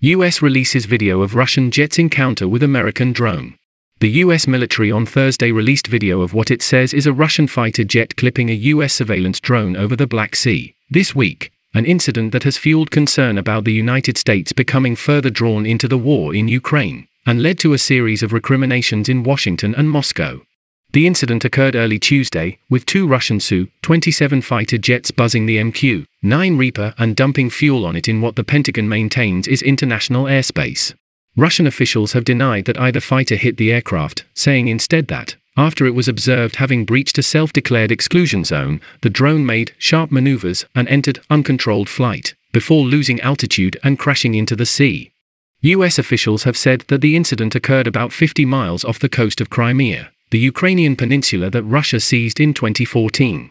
US releases video of Russian jet's encounter with American drone. The US military on Thursday released video of what it says is a Russian fighter jet clipping a US surveillance drone over the Black Sea. This week, an incident that has fueled concern about the United States becoming further drawn into the war in Ukraine, and led to a series of recriminations in Washington and Moscow. The incident occurred early Tuesday, with two Russian Su-27 fighter jets buzzing the MQ-9 Reaper and dumping fuel on it in what the Pentagon maintains is international airspace. Russian officials have denied that either fighter hit the aircraft, saying instead that, after it was observed having breached a self-declared exclusion zone, the drone made sharp maneuvers and entered uncontrolled flight, before losing altitude and crashing into the sea. US officials have said that the incident occurred about 50 miles off the coast of Crimea the Ukrainian peninsula that Russia seized in 2014.